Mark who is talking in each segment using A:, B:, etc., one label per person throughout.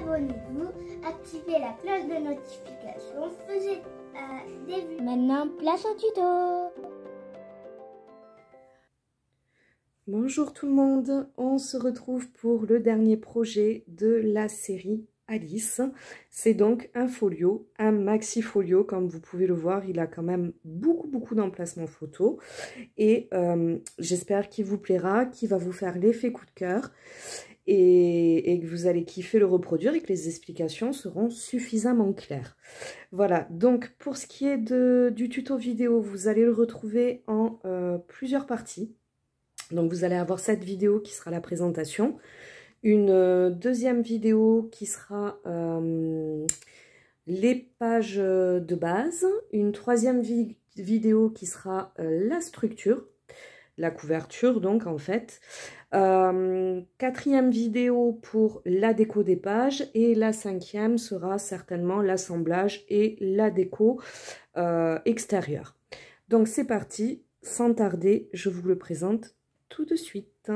A: abonnez-vous, activez la cloche de notification, faisez euh, des vues. Maintenant, place au tuto
B: Bonjour tout le monde, on se retrouve pour le dernier projet de la série Alice. C'est donc un folio, un maxi folio, comme vous pouvez le voir, il a quand même beaucoup beaucoup d'emplacements photo. Et euh, j'espère qu'il vous plaira, qu'il va vous faire l'effet coup de cœur et, que vous allez kiffer le reproduire et que les explications seront suffisamment claires. Voilà, donc pour ce qui est de, du tuto vidéo, vous allez le retrouver en euh, plusieurs parties. Donc vous allez avoir cette vidéo qui sera la présentation, une euh, deuxième vidéo qui sera euh, les pages de base, une troisième vidéo qui sera la structure, la couverture donc en fait, euh, quatrième vidéo pour la déco des pages et la cinquième sera certainement l'assemblage et la déco euh, extérieure. Donc c'est parti, sans tarder, je vous le présente tout de suite.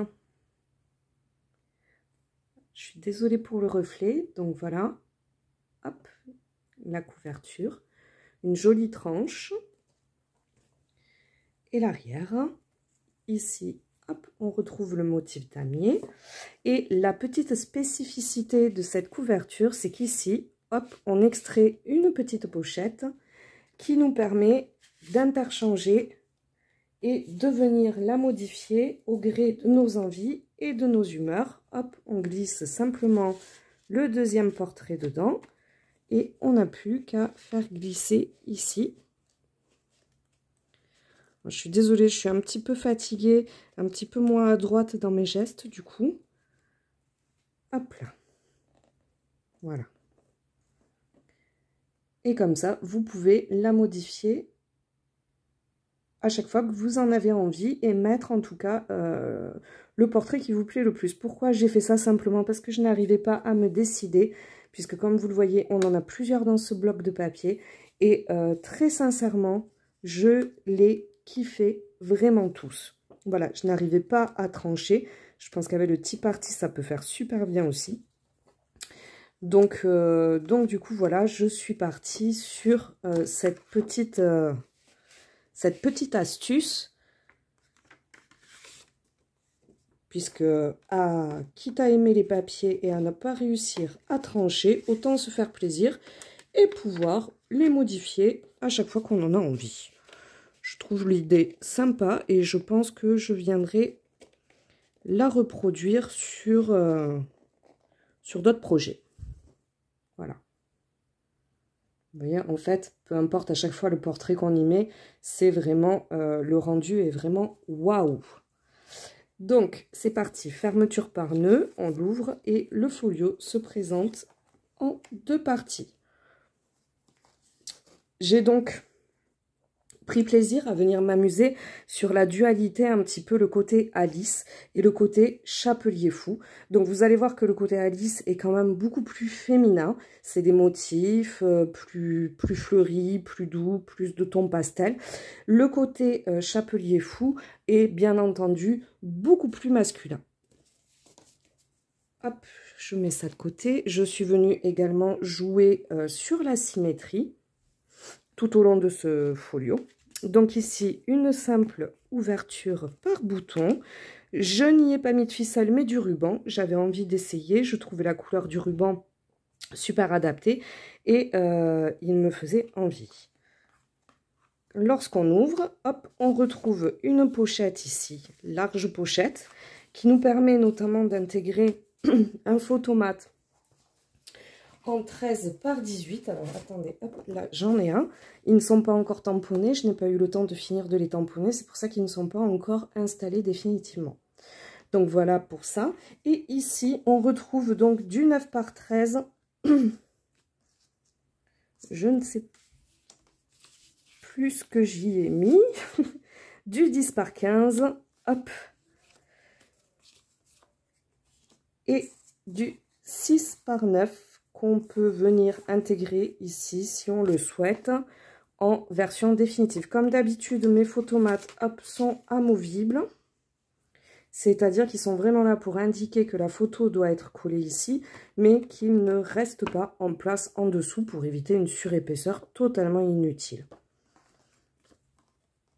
B: Je suis désolée pour le reflet, donc voilà, hop, la couverture, une jolie tranche. Et l'arrière. Ici, on retrouve le motif damier. Et la petite spécificité de cette couverture, c'est qu'ici, hop, on extrait une petite pochette qui nous permet d'interchanger et de venir la modifier au gré de nos envies et de nos humeurs. Hop, on glisse simplement le deuxième portrait dedans et on n'a plus qu'à faire glisser ici je suis désolée, je suis un petit peu fatiguée, un petit peu moins à droite dans mes gestes, du coup. Hop là. Voilà. Et comme ça, vous pouvez la modifier à chaque fois que vous en avez envie et mettre en tout cas euh, le portrait qui vous plaît le plus. Pourquoi j'ai fait ça Simplement? Parce que je n'arrivais pas à me décider, puisque comme vous le voyez, on en a plusieurs dans ce bloc de papier. Et euh, très sincèrement, je l'ai fait vraiment tous. Voilà, je n'arrivais pas à trancher. Je pense qu'avec le petit parti, ça peut faire super bien aussi. Donc, euh, donc du coup, voilà, je suis partie sur euh, cette, petite, euh, cette petite astuce. Puisque, à, quitte à aimer les papiers et à ne pas réussir à trancher, autant se faire plaisir et pouvoir les modifier à chaque fois qu'on en a envie. Je trouve l'idée sympa et je pense que je viendrai la reproduire sur, euh, sur d'autres projets. Voilà. Vous voyez, en fait, peu importe à chaque fois le portrait qu'on y met, c'est vraiment, euh, le rendu est vraiment waouh. Donc, c'est parti. Fermeture par nœud, on l'ouvre et le folio se présente en deux parties. J'ai donc pris plaisir à venir m'amuser sur la dualité, un petit peu le côté Alice et le côté Chapelier Fou. Donc vous allez voir que le côté Alice est quand même beaucoup plus féminin. C'est des motifs euh, plus, plus fleuris, plus doux, plus de tons pastel. Le côté euh, Chapelier Fou est bien entendu beaucoup plus masculin. Hop, je mets ça de côté. Je suis venue également jouer euh, sur la symétrie tout au long de ce folio. Donc ici, une simple ouverture par bouton. Je n'y ai pas mis de ficelle, mais du ruban. J'avais envie d'essayer. Je trouvais la couleur du ruban super adaptée et euh, il me faisait envie. Lorsqu'on ouvre, hop, on retrouve une pochette ici, large pochette, qui nous permet notamment d'intégrer un photomat en 13 par 18. Alors, attendez, là, j'en ai un. Ils ne sont pas encore tamponnés. Je n'ai pas eu le temps de finir de les tamponner. C'est pour ça qu'ils ne sont pas encore installés définitivement. Donc, voilà pour ça. Et ici, on retrouve donc du 9 par 13. Je ne sais plus ce que j'y ai mis. du 10 par 15. Hop. Et du 6 par 9 qu'on peut venir intégrer ici si on le souhaite en version définitive. Comme d'habitude, mes photomates sont amovibles. C'est-à-dire qu'ils sont vraiment là pour indiquer que la photo doit être collée ici, mais qu'ils ne restent pas en place en dessous pour éviter une surépaisseur totalement inutile.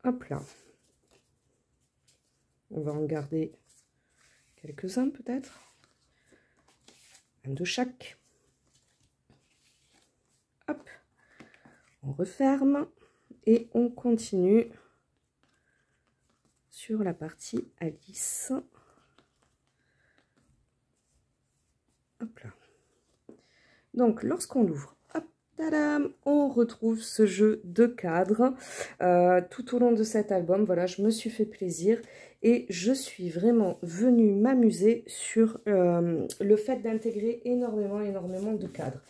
B: Hop là. On va en garder quelques-uns peut-être. Un de chaque. On referme et on continue sur la partie Alice. Donc, lorsqu'on l'ouvre, on retrouve ce jeu de cadre euh, tout au long de cet album. Voilà, je me suis fait plaisir et je suis vraiment venue m'amuser sur euh, le fait d'intégrer énormément, énormément de cadres.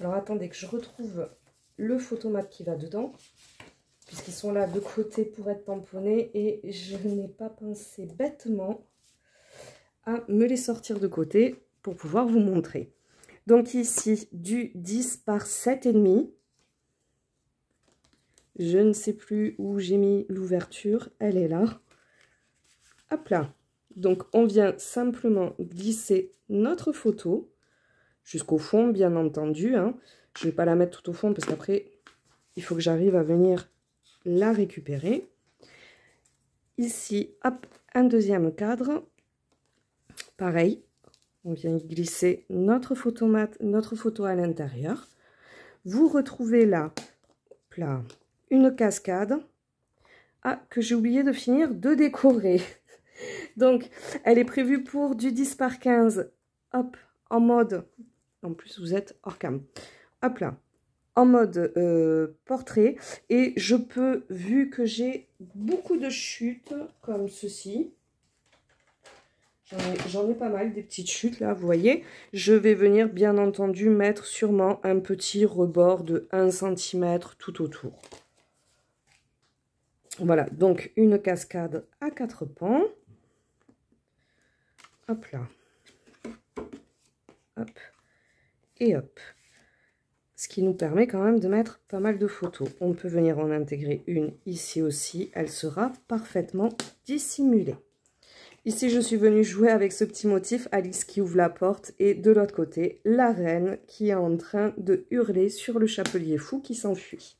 B: Alors, attendez que je retrouve le photomat qui va dedans puisqu'ils sont là de côté pour être tamponnés et je n'ai pas pensé bêtement à me les sortir de côté pour pouvoir vous montrer. Donc ici, du 10 par 7,5. Je ne sais plus où j'ai mis l'ouverture, elle est là. Hop là. Donc on vient simplement glisser notre photo jusqu'au fond, bien entendu. Hein. Je ne vais pas la mettre tout au fond parce qu'après, il faut que j'arrive à venir la récupérer. Ici, hop, un deuxième cadre. Pareil, on vient glisser notre photomat, notre photo à l'intérieur. Vous retrouvez là, une cascade. Ah, que j'ai oublié de finir de décorer. Donc, elle est prévue pour du 10 par 15. Hop, en mode... En plus, vous êtes hors cam. Hop là, en mode euh, portrait et je peux, vu que j'ai beaucoup de chutes comme ceci, j'en ai, ai, pas mal des petites chutes là, vous voyez, je vais venir bien entendu mettre sûrement un petit rebord de 1 cm tout autour. Voilà, donc une cascade à quatre pans. Hop là. Hop. Et hop ce qui nous permet quand même de mettre pas mal de photos. On peut venir en intégrer une ici aussi, elle sera parfaitement dissimulée. Ici, je suis venue jouer avec ce petit motif, Alice qui ouvre la porte, et de l'autre côté, la reine qui est en train de hurler sur le chapelier fou qui s'enfuit.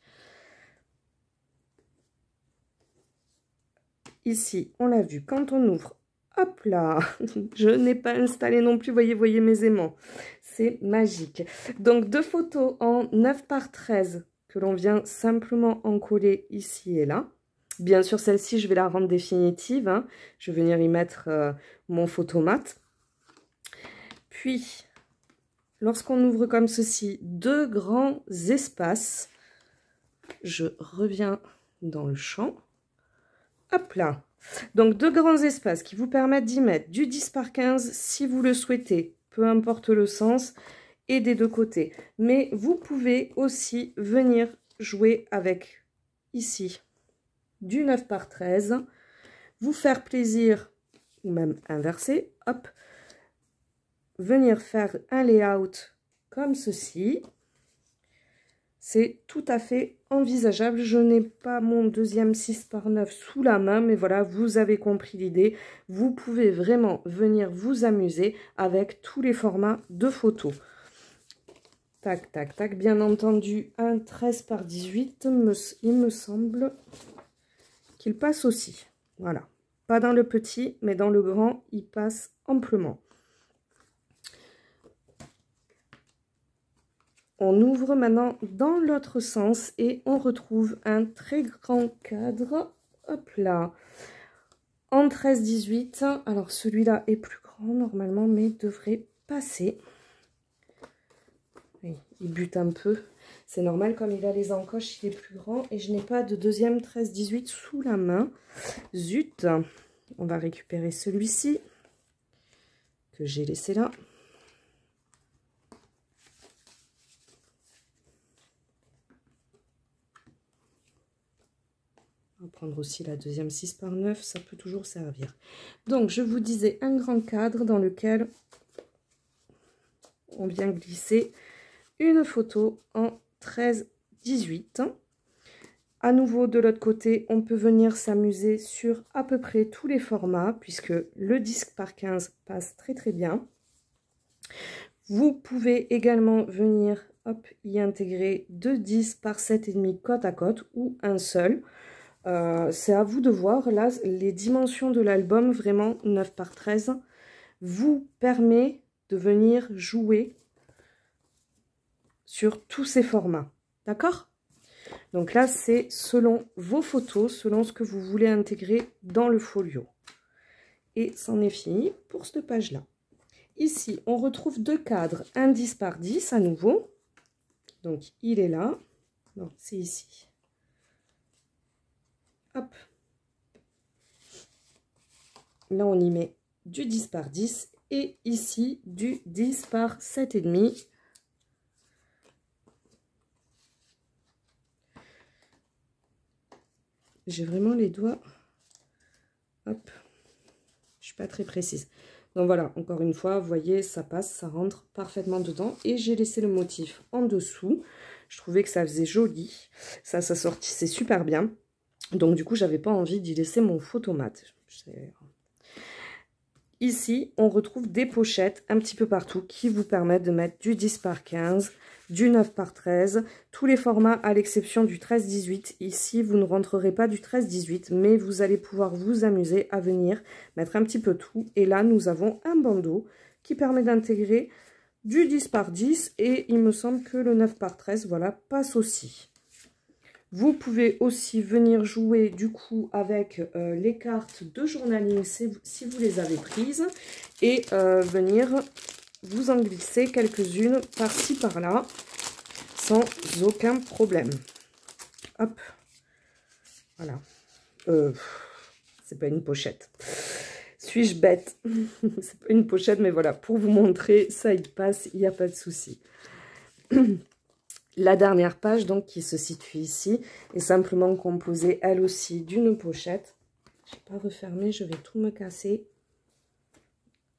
B: Ici, on l'a vu, quand on ouvre, hop là, je n'ai pas installé non plus, voyez, voyez mes aimants c'est magique. Donc deux photos en 9 par 13 que l'on vient simplement encoller ici et là. Bien sûr, celle-ci, je vais la rendre définitive. Hein. Je vais venir y mettre euh, mon photomat. Puis, lorsqu'on ouvre comme ceci deux grands espaces, je reviens dans le champ. Hop là Donc, deux grands espaces qui vous permettent d'y mettre du 10 par 15 si vous le souhaitez peu importe le sens, et des deux côtés. Mais vous pouvez aussi venir jouer avec, ici, du 9 par 13, vous faire plaisir, ou même inverser, hop, venir faire un layout comme ceci, c'est tout à fait Je n'ai pas mon deuxième 6 par 9 sous la main, mais voilà, vous avez compris l'idée. Vous pouvez vraiment venir vous amuser avec tous les formats de photos. Tac, tac, tac. Bien entendu, un 13 par 18, il me semble qu'il passe aussi. Voilà. Pas dans le petit, mais dans le grand, il passe amplement. On ouvre maintenant dans l'autre sens et on retrouve un très grand cadre. Hop là. En 13-18. Alors celui-là est plus grand normalement, mais devrait passer. il bute un peu. C'est normal, comme il a les encoches, il est plus grand. Et je n'ai pas de deuxième 13-18 sous la main. Zut On va récupérer celui-ci que j'ai laissé là. Prendre aussi la deuxième 6 par 9, ça peut toujours servir. Donc, je vous disais un grand cadre dans lequel on vient glisser une photo en 13-18. À nouveau, de l'autre côté, on peut venir s'amuser sur à peu près tous les formats, puisque le disque par 15 passe très très bien. Vous pouvez également venir hop, y intégrer deux 10 par 7,5 côte à côte ou un seul. Euh, c'est à vous de voir. Là, les dimensions de l'album, vraiment 9 par 13, vous permet de venir jouer sur tous ces formats. D'accord? Donc là, c'est selon vos photos, selon ce que vous voulez intégrer dans le folio. Et c'en est fini pour cette page-là. Ici, on retrouve deux cadres, un 10 par 10 à nouveau. Donc, il est là. Non, c'est ici. Hop. Là, on y met du 10 par 10 et ici du 10 par 7,5 j'ai vraiment les doigts, hop, je suis pas très précise. Donc voilà, encore une fois, vous voyez, ça passe, ça rentre parfaitement dedans. Et j'ai laissé le motif en dessous. Je trouvais que ça faisait joli. Ça, ça sortissait super bien. Donc du coup, j'avais pas envie d'y laisser mon photomat. Ici, on retrouve des pochettes un petit peu partout qui vous permettent de mettre du 10 par 15, du 9 par 13, tous les formats à l'exception du 13-18. Ici, vous ne rentrerez pas du 13-18, mais vous allez pouvoir vous amuser à venir mettre un petit peu tout. Et là, nous avons un bandeau qui permet d'intégrer du 10 par 10 et il me semble que le 9 par 13, voilà, passe aussi. Vous pouvez aussi venir jouer du coup avec euh, les cartes de journaling si vous les avez prises et euh, venir vous en glissez quelques-unes par-ci, par-là, sans aucun problème. Hop. Voilà. Euh, c'est pas une pochette. Suis-je bête? C'est pas une pochette, mais voilà, pour vous montrer, ça y passe, il n'y a pas de souci. La dernière page, donc, qui se situe ici, est simplement composée, elle aussi, d'une pochette. Je n'ai pas refermé, je vais tout me casser.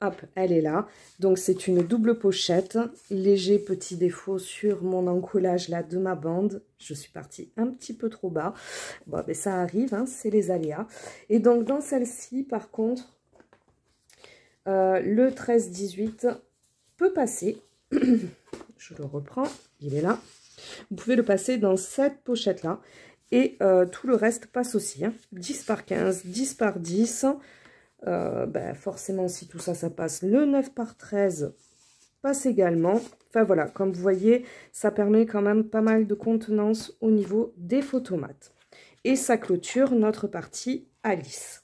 B: Hop, elle est là. Donc, c'est une double pochette. Léger petit défaut sur mon encollage là de ma bande. Je suis partie un petit peu trop bas. Bon, ben ça arrive, hein, c'est les aléas. Et donc, dans celle-ci, par contre, euh, le 13-18 peut passer. Je le reprends, il est là. Vous pouvez le passer dans cette pochette-là. Et euh, tout le reste passe aussi. 10 hein. par 15, 10 par 10, euh, ben, forcément, si tout ça, ça passe. Le 9 par 13 passe également. Enfin voilà, comme vous voyez, ça permet quand même pas mal de contenance au niveau des photomates. Et ça clôture notre partie Alice.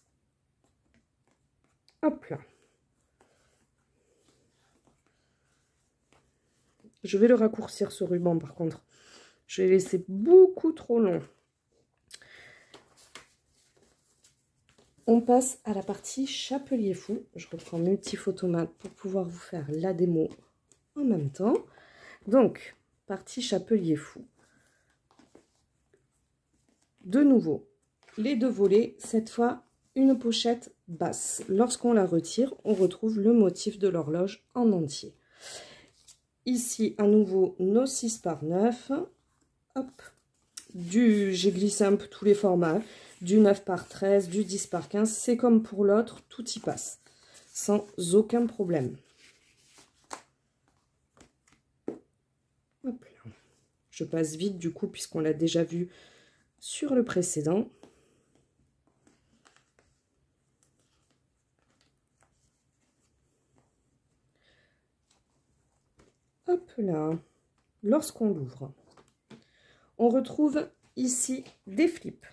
B: Hop là. Je vais le raccourcir ce ruban par contre. Je l'ai laissé beaucoup trop long. On passe à la partie chapelier fou. Je reprends mes petits pour pouvoir vous faire la démo en même temps. Donc, partie chapelier fou. De nouveau, les deux volets, cette fois une pochette basse. Lorsqu'on la retire, on retrouve le motif de l'horloge en entier. Ici, à nouveau, nos 6 par 9. Hop. Du, j'ai glissé un peu tous les formats du 9 par 13, du 10 par 15. C'est comme pour l'autre, tout y passe, sans aucun problème. Je passe vite du coup, puisqu'on l'a déjà vu sur le précédent. Hop là, lorsqu'on l'ouvre, on retrouve ici des flips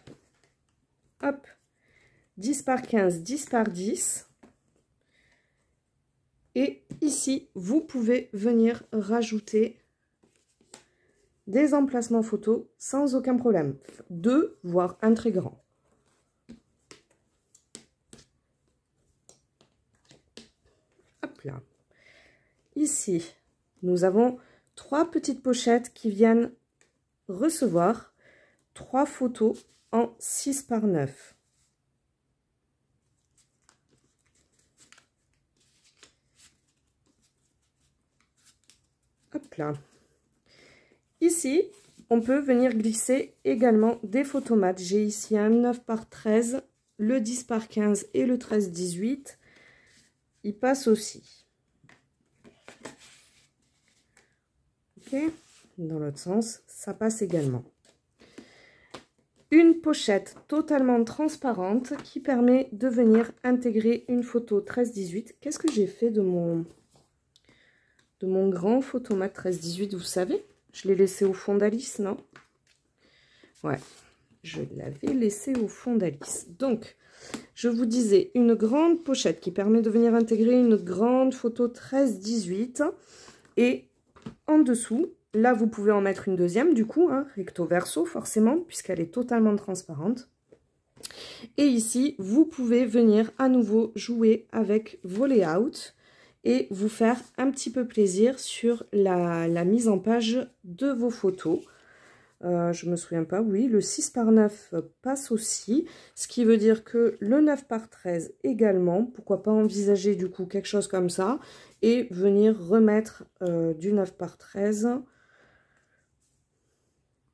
B: hop, 10 par 15, 10 par 10. Et ici, vous pouvez venir rajouter des emplacements photos sans aucun problème. Deux, voire un très grand. Hop là. Ici, nous avons trois petites pochettes qui viennent recevoir trois photos en 6 par 9. Hop là. Ici, on peut venir glisser également des photomates. J'ai ici un 9 par 13, le 10 par 15 et le 13 18. Il passe aussi. Ok Dans l'autre sens, ça passe également. Une pochette totalement transparente qui permet de venir intégrer une photo 13-18. Qu'est-ce que j'ai fait de mon, de mon grand photomat 13-18, vous savez? Je l'ai laissé au fond d'Alice, non? Ouais, je l'avais laissé au fond d'Alice. Donc, je vous disais, une grande pochette qui permet de venir intégrer une grande photo 13-18. Et en dessous, Là, vous pouvez en mettre une deuxième, du coup, hein, recto verso, forcément, puisqu'elle est totalement transparente. Et ici, vous pouvez venir à nouveau jouer avec vos layouts et vous faire un petit peu plaisir sur la, mise en page de vos photos. Euh, je me souviens pas, oui, le 6 par 9 passe aussi, ce qui veut dire que le 9 par 13 également, pourquoi pas envisager du coup quelque chose comme ça, et venir remettre euh, du 9 par 13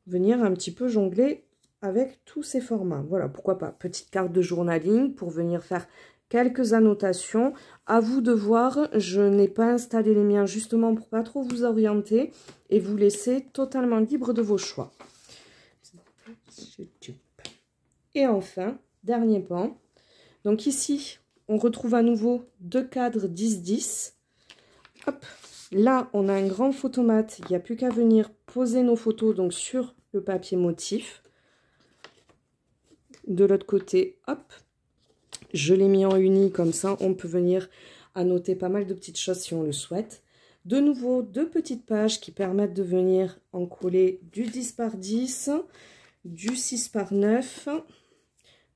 B: venir un petit peu jongler avec tous ces formats. Voilà, pourquoi pas. Petite carte de journaling pour venir faire quelques annotations. À vous de voir, je n'ai pas installé les miens justement pour pas trop vous orienter et vous laisser totalement libre de vos choix. Et enfin, dernier pan. Donc ici, on retrouve à nouveau deux cadres 10-10. Hop, Là, on a un grand photomat. Il n'y a plus qu'à venir poser nos photos donc sur le papier motif. De l'autre côté, je l'ai mis en uni comme ça. On peut venir annoter pas mal de petites choses si on le souhaite. De nouveau, deux petites pages qui permettent de venir en coller du 10 par 10, du 6 par 9,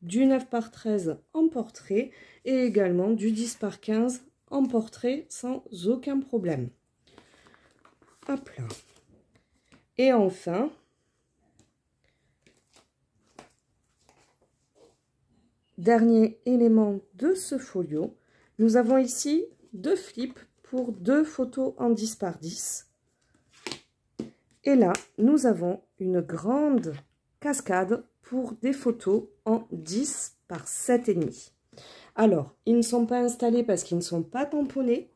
B: du 9 par 13 en portrait et également du 10 par 15 en portrait sans aucun problème. Hop là. Et enfin, dernier élément de ce folio, nous avons ici deux flips pour deux photos en 10 par 10. Et là, nous avons une grande cascade pour des photos en 10 par 7,5. Alors, ils ne sont pas installés parce qu'ils ne sont pas tamponnés.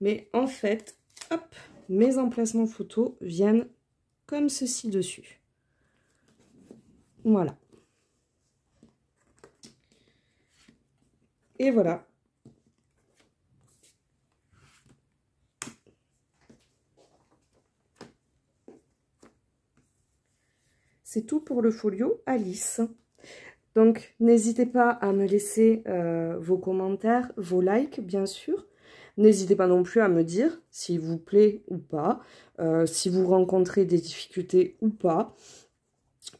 B: Mais en fait, hop, mes emplacements photos viennent comme ceci dessus. Voilà. Et voilà. C'est tout pour le folio Alice. Donc, n'hésitez pas à me laisser euh, vos commentaires, vos likes, bien sûr. N'hésitez pas non plus à me dire s'il vous plaît ou pas, euh, si vous rencontrez des difficultés ou pas.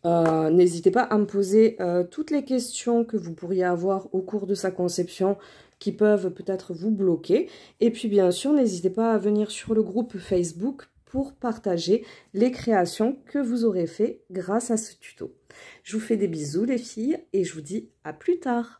B: Euh, n'hésitez pas à me poser euh, toutes les questions que vous pourriez avoir au cours de sa conception qui peuvent peut-être vous bloquer. Et puis bien sûr, n'hésitez pas à venir sur le groupe Facebook pour partager les créations que vous aurez fait grâce à ce tuto. Je vous fais des bisous les filles et je vous dis à plus tard